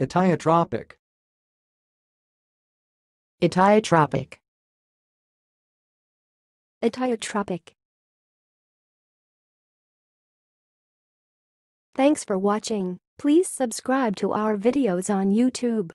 Etiotropic. Etiotropic. Etiotropic. Thanks for watching. Please subscribe to our videos on YouTube.